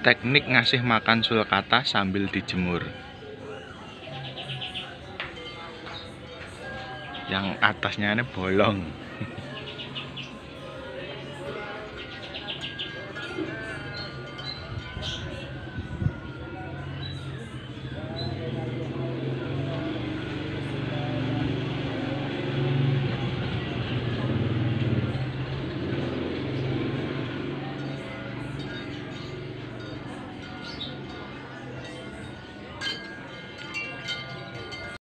Teknik ngasih makan sulcata sambil dijemur. Yang atasnya ini bolong.